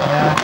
Yeah.